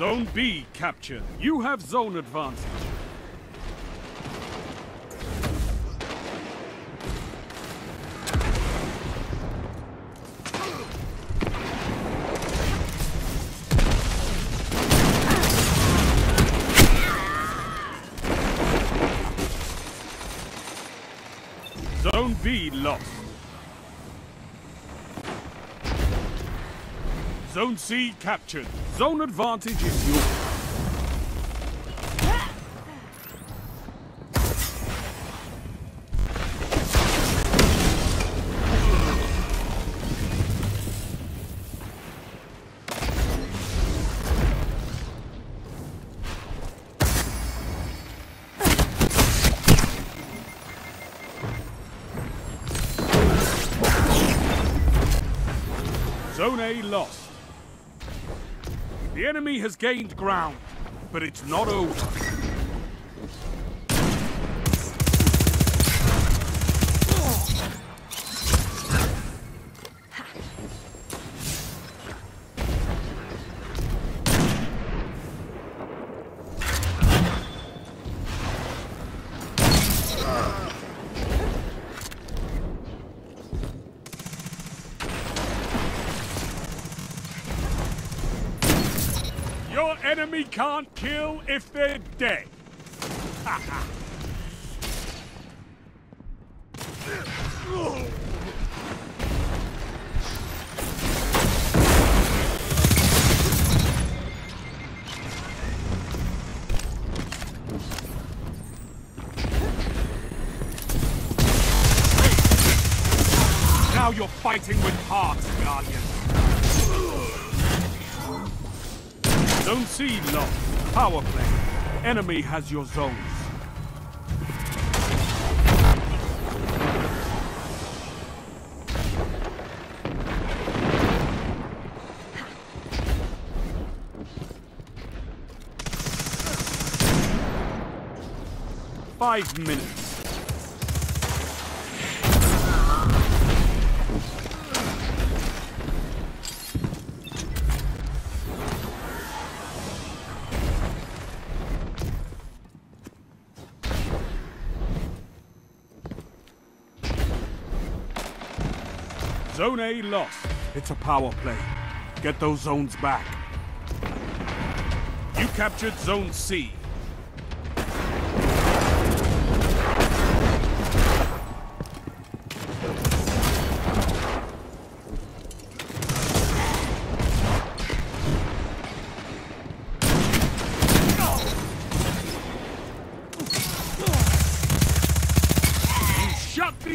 Zone B captured. You have zone advantage. Zone B lost. Zone C captured. Zone advantage is yours. Zone A lost. The enemy has gained ground, but it's not over. Enemy can't kill if they're dead. Now you're fighting with heart, Guardian. Zone C lost. Power play. Enemy has your zones. Five minutes. Zone A lost. It's a power play. Get those zones back. You captured Zone C.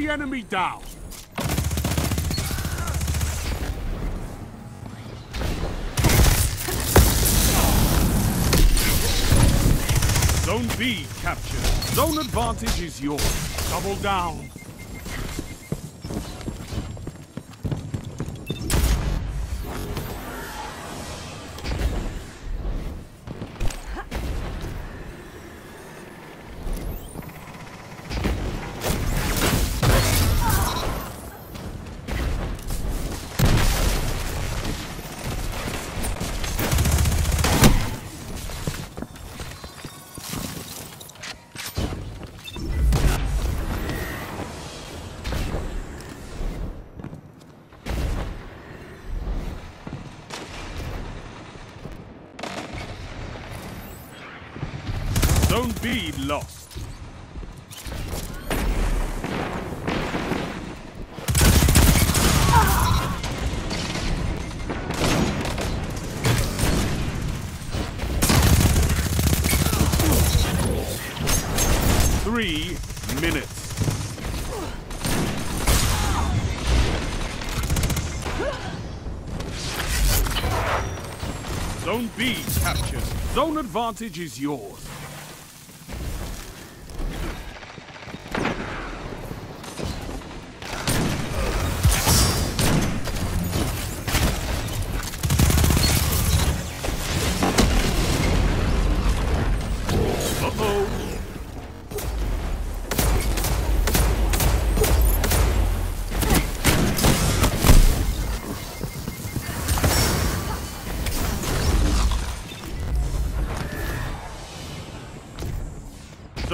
Enemy down. Zone B captured. Zone advantage is yours. Double down. Zone B lost. Three minutes. Zone B captured. Zone advantage is yours.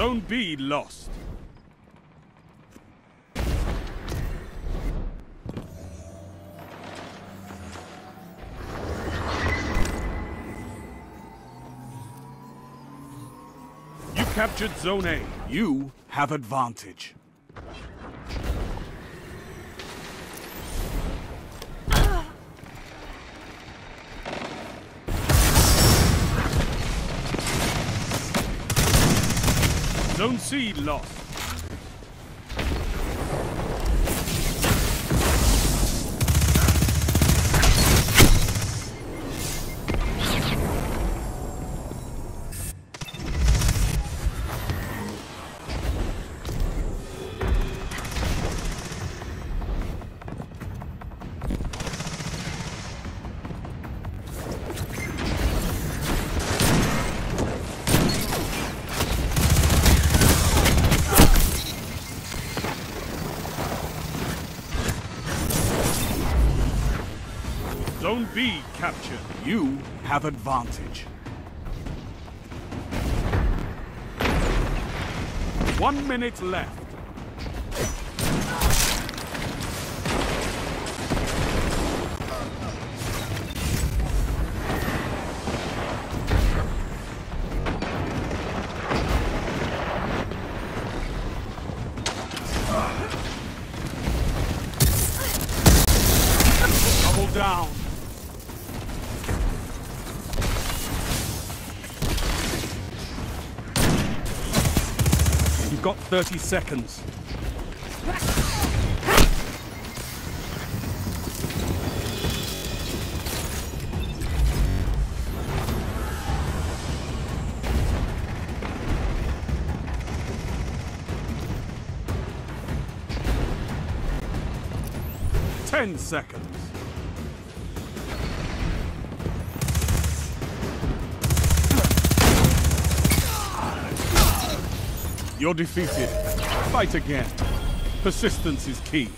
Zone B lost. You captured Zone A. You have advantage. Zone C lost. Zone B captured. You have advantage. One minute left. Down. Got 30 seconds. Ten seconds. You're defeated. Fight again. Persistence is key.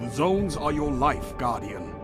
The zones are your life, Guardian.